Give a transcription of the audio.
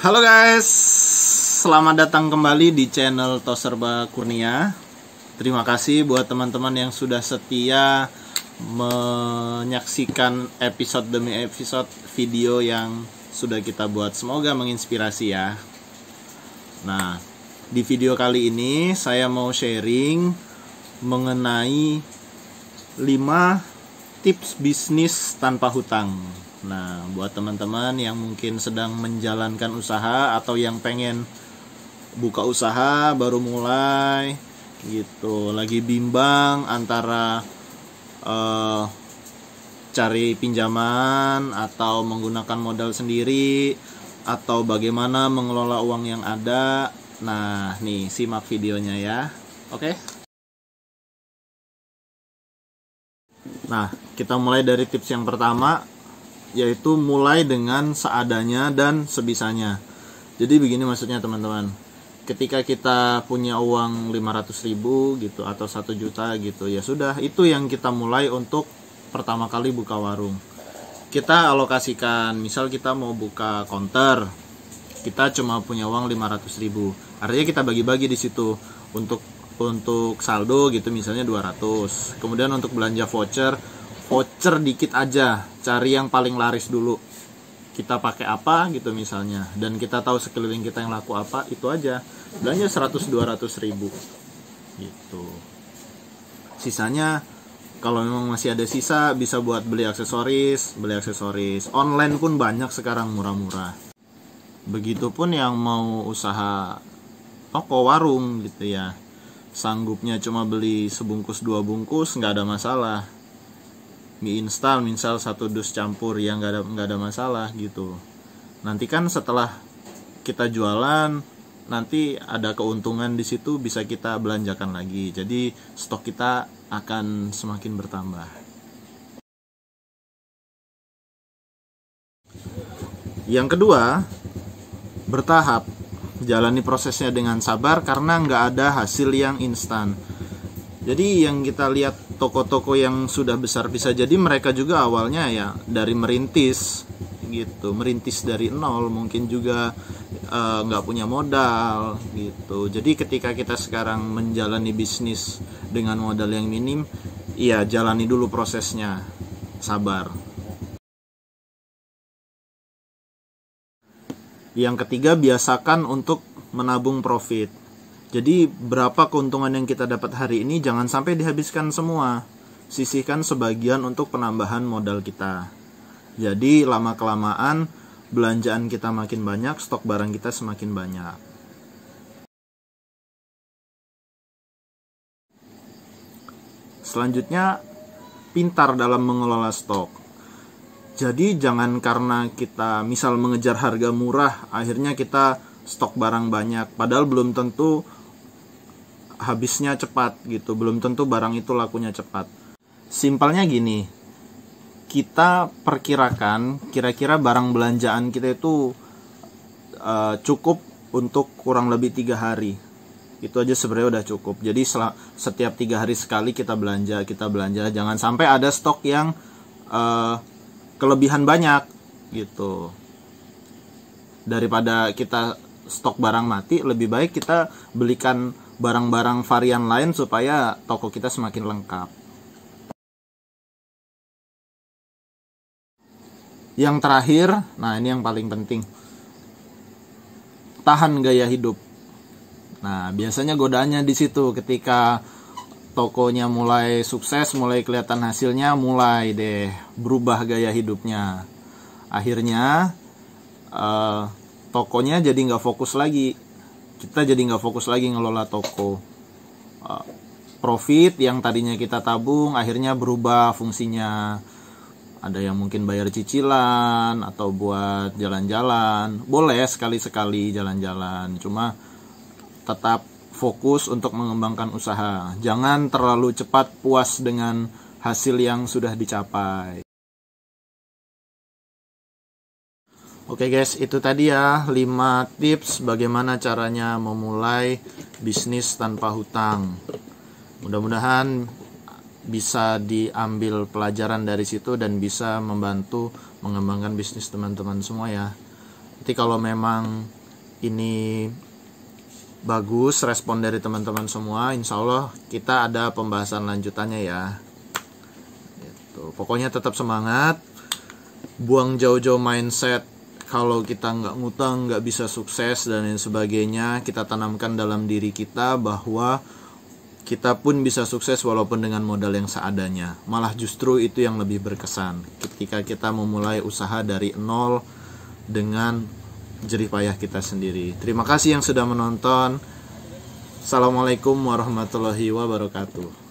Halo guys, selamat datang kembali di channel Toserba Kurnia. Terima kasih buat teman-teman yang sudah setia menyaksikan episode demi episode video yang sudah kita buat. Semoga menginspirasi ya. Nah, di video kali ini saya mau sharing mengenai 5 tips bisnis tanpa hutang. Nah, buat teman-teman yang mungkin sedang menjalankan usaha atau yang pengen buka usaha baru mulai gitu, lagi bimbang antara uh, cari pinjaman atau menggunakan modal sendiri atau bagaimana mengelola uang yang ada. Nah, nih simak videonya ya. Oke. Nah, kita mulai dari tips yang pertama yaitu mulai dengan seadanya dan sebisanya. Jadi begini maksudnya teman-teman. Ketika kita punya uang 500 ribu gitu atau 1 juta gitu ya sudah itu yang kita mulai untuk pertama kali buka warung. Kita alokasikan misal kita mau buka counter kita cuma punya uang 500 ribu artinya kita bagi-bagi di situ untuk untuk saldo gitu misalnya 200 kemudian untuk belanja voucher voucher dikit aja. Cari yang paling laris dulu. Kita pakai apa gitu misalnya. Dan kita tahu sekeliling kita yang laku apa itu aja. Belanja 100 200 ribu. Gitu. Sisanya kalau memang masih ada sisa bisa buat beli aksesoris beli aksesoris. Online pun banyak sekarang murah-murah. Begitupun yang mau usaha toko warung gitu ya. Sanggupnya cuma beli sebungkus dua bungkus nggak ada masalah mie instan misal satu dus campur yang nggak ada nggak ada masalah gitu. Nanti kan setelah kita jualan nanti ada keuntungan di situ bisa kita belanjakan lagi. Jadi stok kita akan semakin bertambah. Yang kedua bertahap. Jalani prosesnya dengan sabar karena nggak ada hasil yang instan. Jadi yang kita lihat toko-toko yang sudah besar bisa jadi mereka juga awalnya ya dari merintis gitu, merintis dari nol mungkin juga eh, nggak uh, punya modal gitu. Jadi ketika kita sekarang menjalani bisnis dengan modal yang minim, ya jalani dulu prosesnya, sabar. Yang ketiga biasakan untuk menabung profit jadi berapa keuntungan yang kita dapat hari ini jangan sampai dihabiskan semua. Sisihkan sebagian untuk penambahan modal kita. Jadi lama kelamaan belanjaan kita makin banyak, stok barang kita semakin banyak. Selanjutnya pintar dalam mengelola stok. Jadi jangan karena kita misal mengejar harga murah akhirnya kita stok barang banyak padahal belum tentu habisnya cepat gitu. Belum tentu barang itu lakunya cepat. Simpelnya gini kita perkirakan kira-kira barang belanjaan kita itu uh, cukup untuk kurang lebih tiga hari. Itu aja sebenarnya udah cukup. Jadi setiap tiga hari sekali kita belanja kita belanja. Jangan sampai ada stok yang uh, kelebihan banyak gitu. Daripada kita stok barang mati lebih baik kita belikan barang-barang varian lain supaya toko kita semakin lengkap. Yang terakhir, nah ini yang paling penting. Tahan gaya hidup. Nah, biasanya godaannya di situ ketika tokonya mulai sukses, mulai kelihatan hasilnya, mulai deh berubah gaya hidupnya. Akhirnya uh, tokonya jadi nggak fokus lagi kita jadi nggak fokus lagi ngelola toko. Uh, profit yang tadinya kita tabung akhirnya berubah fungsinya. Ada yang mungkin bayar cicilan atau buat jalan-jalan. Boleh sekali-sekali jalan-jalan cuma tetap fokus untuk mengembangkan usaha. Jangan terlalu cepat puas dengan hasil yang sudah dicapai Oke guys, itu tadi ya 5 tips bagaimana caranya memulai bisnis tanpa hutang. Mudah-mudahan bisa diambil pelajaran dari situ dan bisa membantu mengembangkan bisnis teman-teman semua ya. Nanti kalau memang ini bagus respon dari teman-teman semua, insya Allah kita ada pembahasan lanjutannya ya. Gitu. Pokoknya tetap semangat, buang jauh-jauh mindset kalau kita nggak ngutang nggak bisa sukses dan lain sebagainya kita tanamkan dalam diri kita bahwa kita pun bisa sukses walaupun dengan modal yang seadanya. Malah justru itu yang lebih berkesan. Ketika kita memulai usaha dari nol dengan jerih payah kita sendiri. Terima kasih yang sudah menonton. Assalamualaikum warahmatullahi wabarakatuh